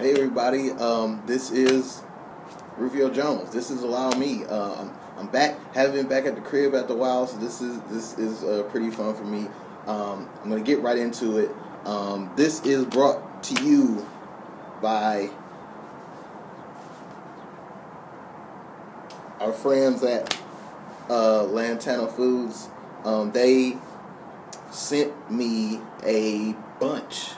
Hey everybody, um, this is Rufio Jones. This is Allow Me. Uh, I'm, I'm back. Haven't been back at the crib at the while, so this is this is uh, pretty fun for me. Um, I'm gonna get right into it. Um, this is brought to you by our friends at uh, Lantana Foods. Um, they sent me a bunch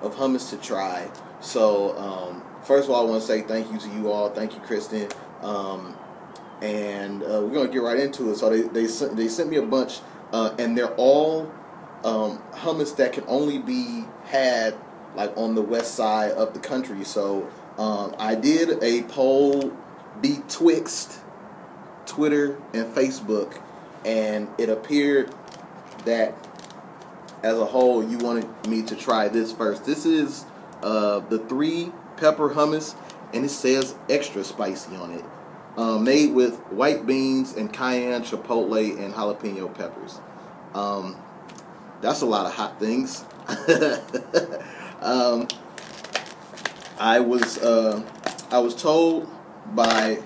of hummus to try. So, um, first of all, I want to say thank you to you all. Thank you, Kristen. Um, and uh, we're gonna get right into it. So they they sent, they sent me a bunch, uh, and they're all um, hummus that can only be had like on the west side of the country. So um, I did a poll betwixt Twitter and Facebook, and it appeared that as a whole you wanted me to try this first. This is uh, the three pepper hummus, and it says extra spicy on it. Uh, made with white beans and cayenne, chipotle, and jalapeno peppers. Um, that's a lot of hot things. um, I was uh, I was told by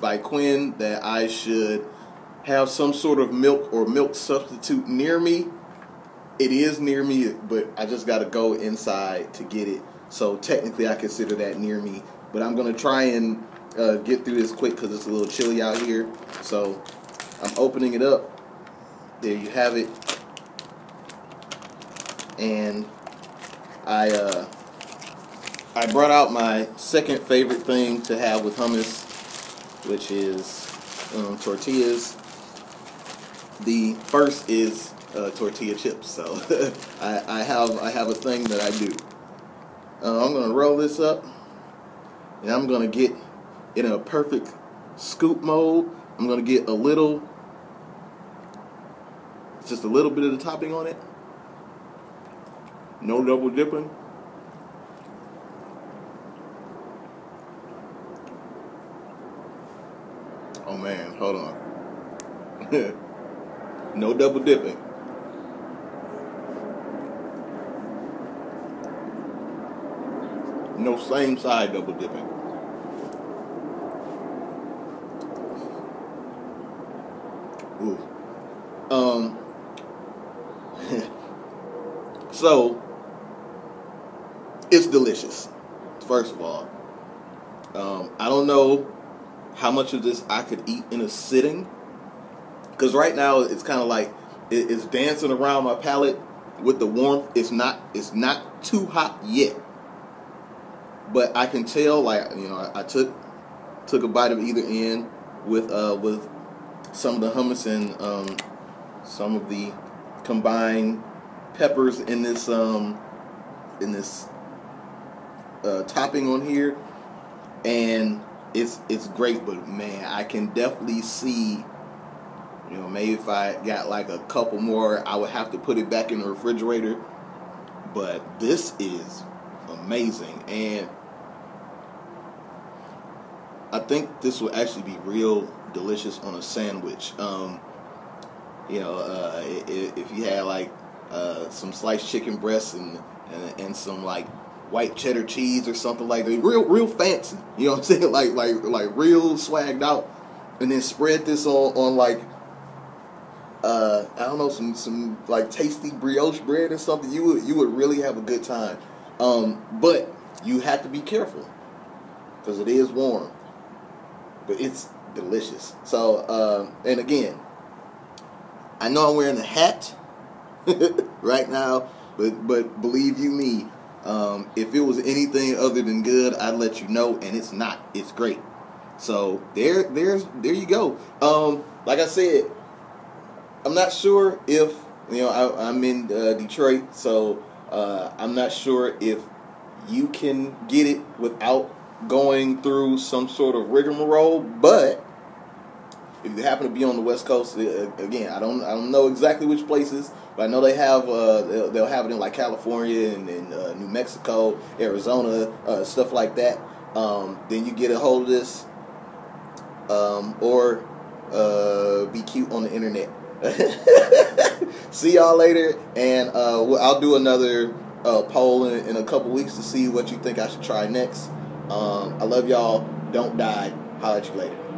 by Quinn that I should have some sort of milk or milk substitute near me it is near me, but I just got to go inside to get it. So technically, I consider that near me. But I'm gonna try and uh, get through this quick because it's a little chilly out here. So I'm opening it up. There you have it. And I uh, I brought out my second favorite thing to have with hummus, which is um, tortillas. The first is uh, tortilla chips. So I, I have I have a thing that I do. Uh, I'm gonna roll this up, and I'm gonna get in a perfect scoop mode. I'm gonna get a little, just a little bit of the topping on it. No double dipping. Oh man, hold on. no double dipping. No same side double dipping. Ooh. Um. so it's delicious. First of all, um, I don't know how much of this I could eat in a sitting because right now it's kind of like it, it's dancing around my palate with the warmth. It's not. It's not too hot yet but I can tell, like you know, I, I, took took a bite of either end with uh with some of the hummus and um some of the combined peppers in this um in this uh, topping on here, and it's it's great. But man, I can definitely see. You know, maybe if I got like a couple more, I would have to put it back in the refrigerator. But this is amazing, and I think this will actually be real delicious on a sandwich. Um, you know, uh, if you had like uh, some sliced chicken breasts and, and, and some like white cheddar cheese or something like that, real real fancy. You know what I'm saying? Like like like real swagged out, and then spread this on on like uh, I don't know some some like tasty brioche bread or something. You would you would really have a good time. Um, but you have to be careful because it is warm but it's delicious. So, uh, and again, I know I'm wearing a hat right now, but but believe you me, um, if it was anything other than good, I'd let you know, and it's not. It's great. So there, there's there you go. Um, like I said, I'm not sure if you know I, am in uh, Detroit, so uh, I'm not sure if you can get it without going through some sort of rigmarole, but if you happen to be on the West Coast, uh, again, I don't I don't know exactly which places, but I know they have uh, they'll, they'll have it in like California and, and uh, New Mexico, Arizona, uh, stuff like that. Um, then you get a hold of this, um, or uh, be cute on the internet. See y'all later, and uh, I'll do another a poll in, in a couple weeks to see what you think I should try next. Um, I love y'all. Don't die. Holler at you later.